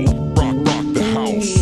rock, rock the house.